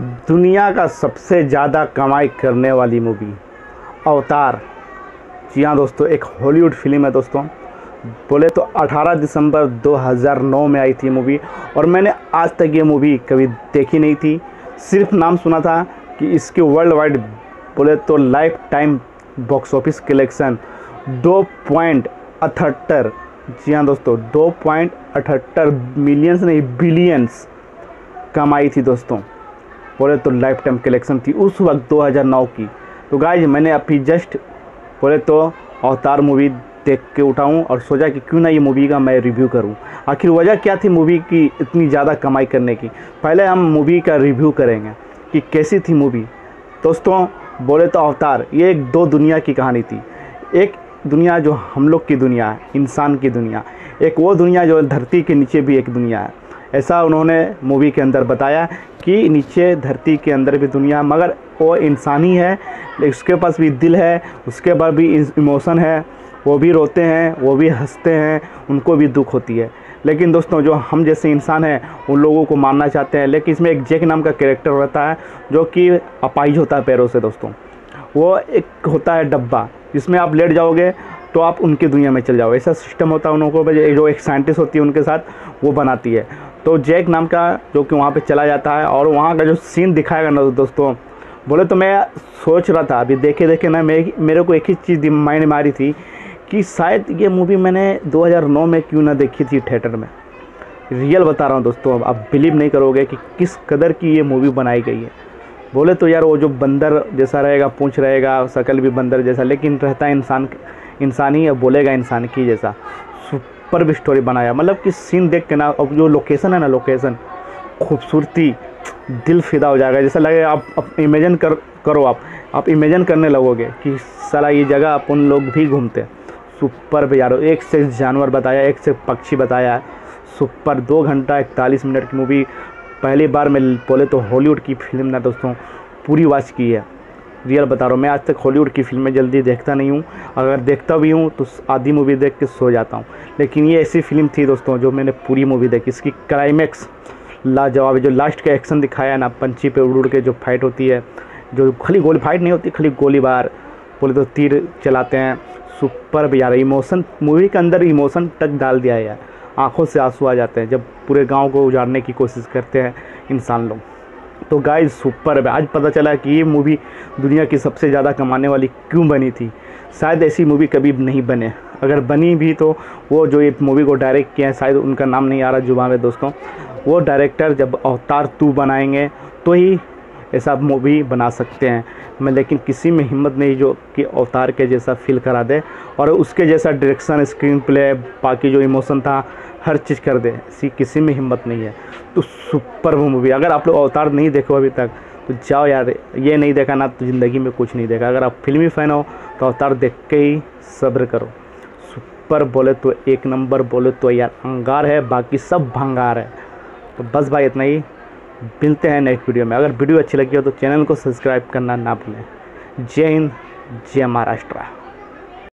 दुनिया का सबसे ज़्यादा कमाई करने वाली मूवी अवतार। जी हाँ दोस्तों, एक हॉलीवुड फ़िल्म है दोस्तों। बोले तो 18 दिसंबर 2009 में आई थी मूवी और मैंने आज तक ये मूवी कभी देखी नहीं थी। सिर्फ़ नाम सुना था कि इसके वर्ल्ड वाइड बोले तो lifetime box office collection दो पॉइंट अठहत्तर। जी हाँ दोस्तों, दो पॉइंट अठहत्तर मिलियंस नहीं बिलियंस कमाई थी दोस्तों। बोले तो लाइफ टाइम कलेक्शन थी, उस वक्त 2009 की। तो गाइज़ मैंने अभी जस्ट बोले तो अवतार मूवी देख के उठाऊँ और सोचा कि क्यों ना ये मूवी का मैं रिव्यू करूँ। आखिर वजह क्या थी मूवी की इतनी ज़्यादा कमाई करने की? पहले हम मूवी का रिव्यू करेंगे कि कैसी थी मूवी दोस्तों, बोले तो अवतार, ये एक दो दुनिया की कहानी थी। एक दुनिया जो हम लोग की दुनिया है, इंसान की दुनिया। एक वो दुनिया जो धरती के नीचे भी एक दुनिया है। ऐसा उन्होंने मूवी के अंदर बताया कि नीचे धरती के अंदर भी दुनिया मगर वो इंसान ही है उसके पास भी दिल है, उसके पास भी इमोशन है, वो भी रोते हैं, वो भी हँसते हैं, उनको भी दुख होती है। लेकिन दोस्तों, जो हम जैसे इंसान हैं, उन लोगों को मानना चाहते हैं, लेकिन इसमें एक जेक नाम का कैरेक्टर रहता है, जो कि अपाइज होता है पैरों से दोस्तों। वो एक होता है डब्बा, जिसमें आप लेट जाओगे तो आप उनकी दुनिया में चल जाओ। ऐसा सिस्टम होता है उन लोगों को जो एक साइंटिस्ट होती है उनके साथ, वो बनाती है। तो जैक नाम का जो कि वहाँ पे चला जाता है और वहाँ का जो सीन दिखाएगा ना दोस्तों, बोले तो मैं सोच रहा था, अभी देखे देखे ना मेरे मेरे को एक ही चीज़ माइंड मारी थी कि शायद ये मूवी मैंने 2009 में क्यों ना देखी थी थिएटर में। रियल बता रहा हूँ दोस्तों आप बिलीव नहीं करोगे कि किस कदर की ये मूवी बनाई गई है। बोले तो यार वो जो बंदर जैसा रहेगा, पूछ रहेगा, शकल भी बंदर जैसा, लेकिन रहता है इंसान इंसान ही बोलेगा इंसान की जैसा। पर भी स्टोरी बनाया। मतलब कि सीन देख के ना अब जो लोकेशन है ना लोकेशन खूबसूरती दिल फिदा हो जाएगा। जैसा लगे आप, आप इमेजिन कर करो आप आप इमेजिन करने लगोगे कि साला ये जगह अपन लोग भी घूमते सुपर पे यारो एक से जानवर बताया एक से पक्षी बताया। सुपर दो घंटा इकतालीस मिनट की मूवी पहली बार मैं बोले तो हॉलीवुड की फ़िल्म ना दोस्तों पूरी वॉच की है। रियल बता रहा हूँ। मैं आज तक हॉलीवुड की फ़िल्में जल्दी देखता नहीं हूँ। अगर देखता भी हूँ तो आधी मूवी देख के सो जाता हूँ। लेकिन ये ऐसी फ़िल्म थी दोस्तों, जो मैंने पूरी मूवी देखी। इसकी क्लाइमैक्स लाजवाब जो लास्ट का एक्शन दिखाया ना पंची पे उड़ उड़ के जो फाइट होती है, जो खाली गोली फाइट नहीं होती, खाली गोली बार बोले तो तीर चलाते हैं। सुपर भी यार इमोशन मूवी के अंदर इमोशन टच डाल दिया है आँखों से आँसू आ जाते हैं, जब पूरे गाँव को उजाड़ने की कोशिश करते हैं इंसान लोग। तो गाइस सुपर है। आज पता चला कि ये मूवी दुनिया की सबसे ज़्यादा कमाने वाली क्यों बनी थी? शायद ऐसी मूवी कभी नहीं बने। अगर बनी भी तो वो जो ये मूवी को डायरेक्ट किया है, शायद उनका नाम नहीं आ रहा जुबा में दोस्तों। वो डायरेक्टर जब अवतार टू बनाएँगे तो ही ऐसा मूवी बना सकते हैं। मैं लेकिन किसी में हिम्मत नहीं जो कि अवतार के जैसा फील करा दे और उसके जैसा डायरेक्शन स्क्रीन प्ले बाकी जो इमोशन था, हर चीज़ कर दे। ऐसी किसी में हिम्मत नहीं है। तो सुपर मूवी अगर आप लोग अवतार नहीं देखो अभी तक तो जाओ यार, ये नहीं देखा ना तो ज़िंदगी में कुछ नहीं देखा। अगर आप फिल्मी फ़ैन हो तो अवतार देख के ही सब्र करो। सुपर बोले तो एक नंबर, बोले तो यार अंगार है, बाकी सब भंगार है। तो बस भाई इतना ही। मिलते हैं नेक्स्ट वीडियो में। अगर वीडियो अच्छी लगी हो तो चैनल को सब्सक्राइब करना ना भूलें। जय हिंद, जय महाराष्ट्र।